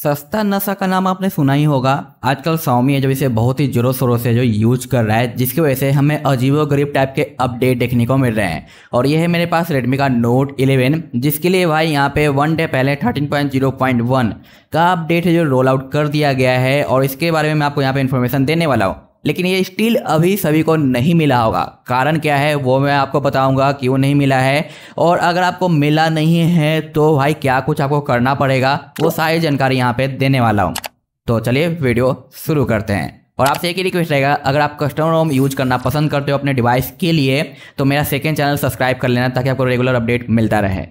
सस्ता नशा का नाम आपने सुना ही होगा। आजकल स्वामी है जो इसे बहुत ही जोरों शोरों से जो यूज़ कर रहा है, जिसकी वजह से हमें अजीबो गरीब टाइप के अपडेट देखने को मिल रहे हैं। और यह है मेरे पास रेडमी का नोट 11 जिसके लिए भाई यहाँ पे वन डे पहले 13.0.1 का अपडेट है जो रोल आउट कर दिया गया है। और इसके बारे में मैं आपको यहाँ पे इन्फॉर्मेशन देने वाला हूँ। लेकिन ये स्टील अभी सभी को नहीं मिला होगा। कारण क्या है, वो मैं आपको बताऊँगा क्यों नहीं मिला है। और अगर आपको मिला नहीं है तो भाई क्या कुछ आपको करना पड़ेगा, वो सारी जानकारी यहाँ पे देने वाला हूँ। तो चलिए वीडियो शुरू करते हैं। और आपसे एक ही रिक्वेस्ट रहेगा, अगर आप कस्टमर होम यूज़ करना पसंद करते हो अपने डिवाइस के लिए तो मेरा सेकेंड चैनल सब्सक्राइब कर लेना ताकि आपको रेगुलर अपडेट मिलता रहे।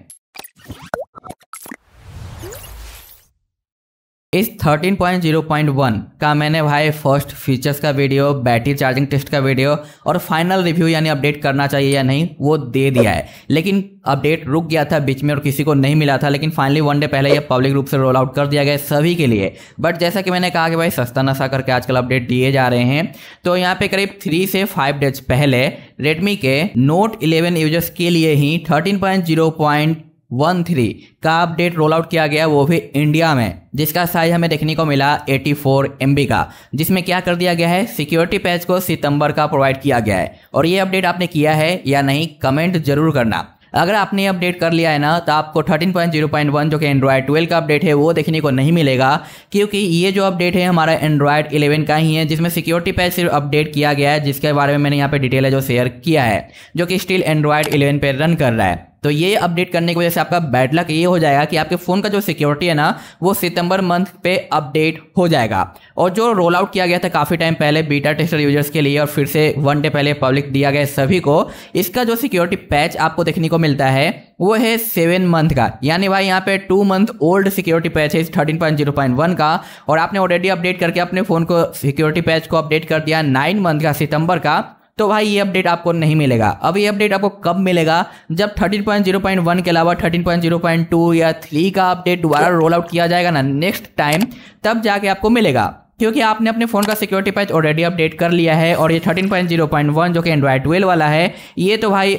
इस 13.0.1 का मैंने भाई फ़र्स्ट फीचर्स का वीडियो बैटरी चार्जिंग टेस्ट का वीडियो और फाइनल रिव्यू यानी अपडेट करना चाहिए या नहीं, वो दे दिया है। लेकिन अपडेट रुक गया था बीच में और किसी को नहीं मिला था, लेकिन फाइनली वन डे पहले ये पब्लिक रूप से रोल आउट कर दिया गया सभी के लिए। बट जैसा कि मैंने कहा कि भाई सस्ता नशा करके आजकल अपडेट दिए जा रहे हैं तो यहाँ पे करीब थ्री से फाइव डेज़ पहले रेडमी के नोट इलेवन यूज़र्स के लिए ही thirteen point zero point one three का अपडेट रोल आउट किया गया वो भी इंडिया में, जिसका साइज़ हमें देखने को मिला 84 फोर का, जिसमें क्या कर दिया गया है? सिक्योरिटी पैच को सितंबर का प्रोवाइड किया गया है। और ये अपडेट आपने किया है या नहीं कमेंट ज़रूर करना। अगर आपने अपडेट कर लिया है ना तो आपको 13.0.1 जो कि एंड्रॉयड 12 का अपडेट है, वो देखने को नहीं मिलेगा, क्योंकि ये जो अपडेट है हमारा एंड्रॉयड 11 का ही है, जिसमें सिक्योरिटी पैच सिर्फ़ अपडेट किया गया है, जिसके बारे में मैंने यहाँ पे डिटेल है जो शेयर किया है, जो कि स्टिल एंड्रॉयड 11 पे रन कर रहा है। तो ये अपडेट करने की वजह से आपका बैड लक ये हो जाएगा कि आपके फ़ोन का जो सिक्योरिटी है ना, वो सितंबर मंथ पे अपडेट हो जाएगा। और जो रोल आउट किया गया था काफ़ी टाइम पहले बीटा टेस्टर यूज़र्स के लिए और फिर से वन डे पहले पब्लिक दिया गया सभी को, इसका जो सिक्योरिटी पैच आपको देखने को मिलता है, वो है सेवन मंथ का। यानी भाई यहाँ पे two month old security patch है thirteen point zero point one का। और आपने ऑलरेडी अपडेट करके अपने फ़ोन को सिक्योरिटी पैच को अपडेट कर दिया नाइन मंथ का, सितंबर का। तो भाई ये अपडेट आपको नहीं मिलेगा। अब ये अपडेट आपको कब मिलेगा? जब 13.0.1 के अलावा 13.0.2 या 3 का अपडेट दोबारा रोल आउट किया जाएगा ना नेक्स्ट टाइम तब जाके आपको मिलेगा। क्योंकि आपने अपने फ़ोन का सिक्योरिटी पैच ऑलरेडी अपडेट कर लिया है और ये 13.0.1 जो कि एंड्रॉइड ट्वेल्व वाला है, ये तो भाई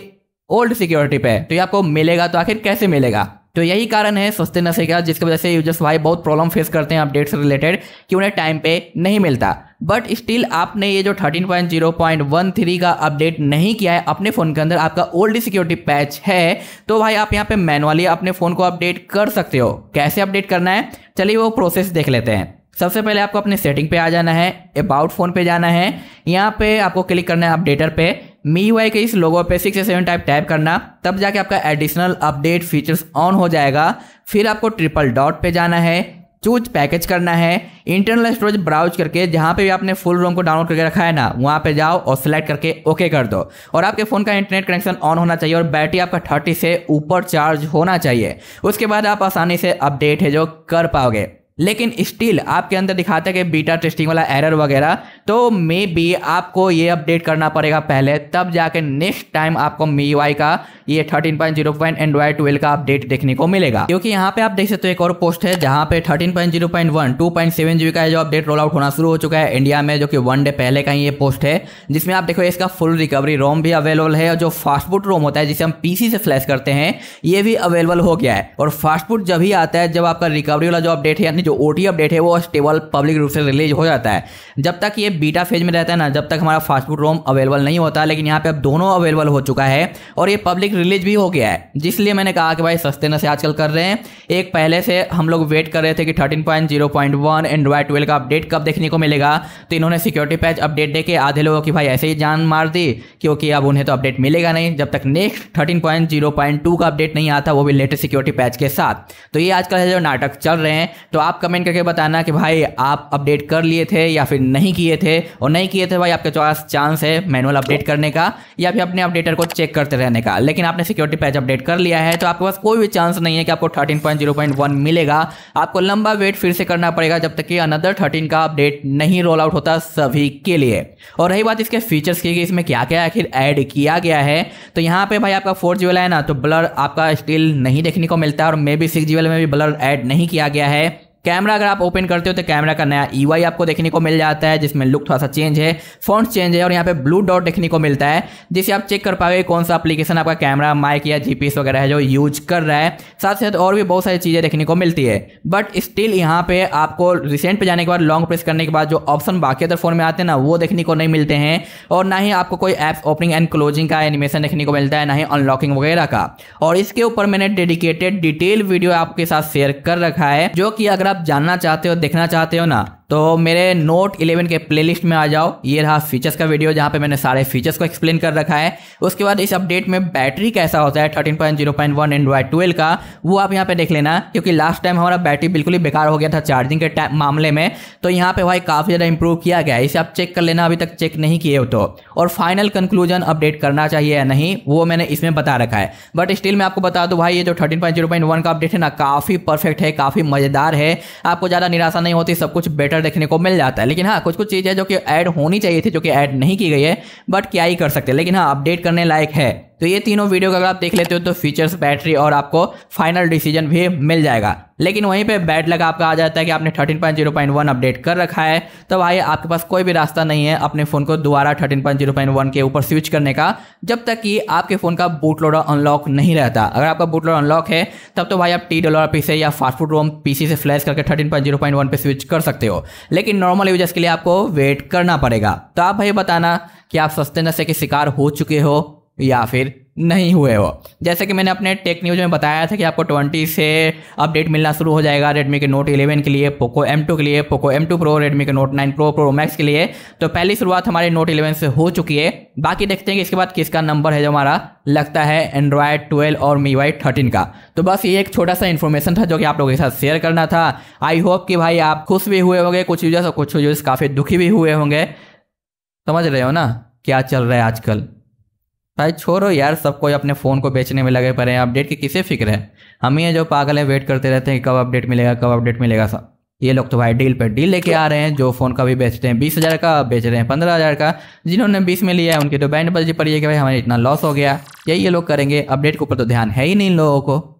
ओल्ड सिक्योरिटी पे तो ये आपको मिलेगा तो आखिर कैसे मिलेगा? तो यही कारण है सस्ते नशे का, जिसकी वजह से यूज़र्स भाई बहुत प्रॉब्लम फेस करते हैं अपडेट से रिलेटेड कि उन्हें टाइम पे नहीं मिलता। बट स्टिल आपने ये जो 13.0.13 का अपडेट नहीं किया है, अपने फ़ोन के अंदर आपका ओल्ड सिक्योरिटी पैच है तो भाई आप यहाँ पे मैनुअली अपने फ़ोन को अपडेट कर सकते हो। कैसे अपडेट करना है? चलिए वो प्रोसेस देख लेते हैं। सबसे पहले आपको अपने सेटिंग पे आ जाना है अबाउट फ़ोन पे जाना है। यहाँ पे आपको क्लिक करना है अपडेटर पे। मी वाई के इस लोगो पे सिक्स या सेवन टाइप टाइप करना। तब जाके आपका एडिशनल अपडेट फीचर्स ऑन हो जाएगा। फिर आपको ट्रिपल डॉट पे जाना है। चूज़ पैकेज करना है इंटरनल स्टोरेज ब्राउज करके, जहाँ पे भी आपने फुल रोम को डाउनलोड करके रखा है ना, वहाँ पे जाओ और सिलेक्ट करके ओके कर दो। और आपके फ़ोन का इंटरनेट कनेक्शन ऑन होना चाहिए और बैटरी आपका थर्टी से ऊपर चार्ज होना चाहिए। उसके बाद आप आसानी से अपडेट है जो कर पाओगे। लेकिन स्टिल आपके अंदर दिखाता है कि बीटा टेस्टिंग वाला एरर वगैरह तो मे बी आपको ये अपडेट करना पड़ेगा पहले, तब जाके नेक्स्ट टाइम आपको मी का ये 13.0 point zero point Android twelve का अपडेट देखने को मिलेगा। क्योंकि यहाँ पे आप देख सकते हो एक और पोस्ट है, जहाँ पे 13.0.1 2.7 जीबी का जो अपडेट रोल आउट होना शुरू हो चुका है इंडिया में, जो कि वन डे पहले का ही ये पोस्ट है, जिसमें आप देखो इसका फुल रिकवरी रोम भी अवेलेबल है, और जो फास्टफुड रोम होता है, जिसे हम पीसी से फ्लैश करते हैं, ये भी अवेलेबल हो गया है। और फास्टफुड जब ही आता है, जब आपका रिकवरी वाला जो अपडेट है, यानी जो ओ अपडेट है, वो स्टेबल पब्लिक रूप से रिलीज़ हो जाता है। जब तक ये बीटा फ़ेज़ में रहता है ना, जब तक हमारा फास्टफूड रोम अवेलेबल नहीं होता, लेकिन यहाँ पे अब दोनों अवेलेबल हो चुका है और ये पब्लिक रिलीज़ भी हो गया है। जिसलिए मैंने कहा कि भाई सस्ते न से आजकल कर रहे हैं। एक पहले से हम लोग वेट कर रहे थे कि thirteen point zero point one Android twelve का अपडेट कब देखने को मिलेगा तो इन्होंने सिक्योरिटी पैच अपडेट दे के आधे लोगों की भाई ऐसे ही जान मार दी, क्योंकि अब उन्हें तो अपडेट मिलेगा नहीं। जब तक next thirteen point zero point two का अपडेट नहीं आता, वो भी लेटेस्ट सिक्योरिटी पैच के साथ। तो ये आजकल जो नाटक चल रहे हैं। तो आप कमेंट करके बताना कि भाई, आप अपडेट कर लिए थे या फिर नहीं किए थे? और नहीं किए थे भाई, आपके पास चांस है मैनुअल अपडेट करने का या फिर अपने अपडेटर को चेक करते रहने का। लेकिन आपने सिक्योरिटी पैच अपडेट कर लिया है तो आपके पास कोई भी चांस नहीं है कि आपको 13.0.1 मिलेगा। आपको लंबा वेट फिर से करना पड़ेगा जब तक कि अनदर 13 का अपडेट नहीं रोल आउट होता सभी के लिए। और रही बात इसके फीचर्स की कि इसमें क्या क्या आखिर ऐड किया गया है तो यहाँ पे भाई आपका फोर जी है ना तो ब्लर आपका स्टिल नहीं देखने को मिलता है और मे बी सिक्स जी में भी ब्लर ऐड नहीं किया गया है। कैमरा अगर आप ओपन करते हो तो कैमरा का नया ईवाई आपको देखने को मिल जाता है, जिसमें लुक थोड़ा सा चेंज है फॉन्ट चेंज है और यहाँ पे ब्लू डॉट देखने को मिलता है, जिसे आप चेक कर पाओगे कौन सा अपलीकेशन आपका कैमरा माइक या जीपीएस वगैरह है जो यूज़ कर रहा है। साथ साथ और भी बहुत सारी चीज़ें देखने को मिलती है। बट स्टिल यहाँ पे आपको रिसेंट पे जाने के बाद लॉन्ग प्रेस करने के बाद जो ऑप्शन बाकी अदर फ़ोन में आते हैं ना, वो देखने को नहीं मिलते हैं और ना ही आपको कोई ऐप्स ओपनिंग एंड क्लोजिंग का एनिमेशन देखने को मिलता है, ना ही अनलॉकिंग वगैरह का। और इसके ऊपर मैंने डेडिकेटेड डिटेल वीडियो आपके साथ शेयर कर रखा है, जो कि अगर आप जानना चाहते हो देखना चाहते हो ना? तो मेरे नोट 11 के प्लेलिस्ट में आ जाओ। ये रहा फीचर्स का वीडियो जहाँ पे मैंने सारे फीचर्स को एक्सप्लेन कर रखा है। उसके बाद इस अपडेट में बैटरी कैसा होता है 13.0.1 एंड्रॉइड ट्वेल्व का, वो आप यहाँ पे देख लेना, क्योंकि लास्ट टाइम हमारा बैटरी बिल्कुल ही बेकार हो गया था चार्जिंग के मामले में। तो यहाँ पर भाई काफ़ी ज़्यादा इंप्रूव किया गया इसे आप चेक कर लेना, अभी तक चेक नहीं किए हो तो। और फाइनल कंक्लूजन अपडेट करना चाहिए या नहीं, वो मैंने इसमें बता रखा है। बट स्टिल मैं आपको बता दूँ भाई, ये जो थर्टीन का अपडेट है ना, काफ़ी परफेक्ट है, काफ़ी मज़ेदार है। आपको ज़्यादा निराशा नहीं होती, सब कुछ बेटर देखने को मिल जाता है। लेकिन हाँ कुछ कुछ चीज़ें जो कि ऐड होनी चाहिए थी, जो कि ऐड नहीं की गई है बट क्या ही कर सकते। लेकिन हाँ अपडेट करने लायक है। तो ये तीनों वीडियो अगर आप देख लेते हो तो फीचर्स बैटरी और आपको फाइनल डिसीज़न भी मिल जाएगा। लेकिन वहीं पे बैड लगा आपका आ जाता है कि आपने 13.0.1 अपडेट कर रखा है। तो भाई, आपके पास कोई भी रास्ता नहीं है अपने फ़ोन को दोबारा 13.0.1 के ऊपर स्विच करने का, जब तक कि आपके फ़ोन का बूट लोडर अनलॉक नहीं रहता। अगर आपका बूट लोडर अनलॉक है, तब तो भाई आप टी डॉलर पी से या फास्ट फ़ूड रोम पीसी से फ्लैश करके 13.0.1 पे स्विच कर सकते हो। लेकिन नॉर्मल यूज़र्स के लिए आपको वेट करना पड़ेगा। तो आप भाई बताना कि आप सस्ते नशे के शिकार हो चुके हो या फिर नहीं हुए हो। जैसे कि मैंने अपने टेक न्यूज़ में बताया था कि आपको 20 से अपडेट मिलना शुरू हो जाएगा रेडमी के नोट 11 के लिए पोको M2 के लिए पोको M2 प्रो रेडमी के नोट 9 प्रो प्रो मैक्स के लिए। तो पहली शुरुआत हमारे नोट 11 से हो चुकी है। बाकी देखते हैं कि इसके बाद किसका नंबर है जो हमारा लगता है एंड्रॉयड ट्वेल्व और मी वाई थर्टीन का। तो बस ये एक छोटा सा इन्फॉर्मेशन था जो कि आप लोगों के साथ शेयर करना था। आई होप कि भाई आप खुश भी हुए होंगे, कुछ यूज़र्स और कुछ यूज़र्स काफ़ी दुखी भी हुए होंगे। समझ रहे हो ना? क्या चल रहा है आजकल? भाई छोड़ो यार, सब कोई अपने फ़ोन को बेचने में लगे पड़े हैं। अपडेट की किसे फ़िक्र है? हम ही जो पागल है वेट करते रहते हैं, कब अपडेट मिलेगा, कब अपडेट मिलेगा सब। ये लोग तो भाई डील पर डील लेके आ रहे हैं, जो फ़ोन का भी बेचते हैं, बीस हज़ार का बेच रहे हैं, पंद्रह हज़ार का। जिन्होंने बीस में लिया है, उनकी तो बैंड बजी पड़ी है कि भाई हमारे इतना लॉस हो गया। यही ये लोग करेंगे। अपडेट के ऊपर तो ध्यान है ही नहीं इन लोगों को।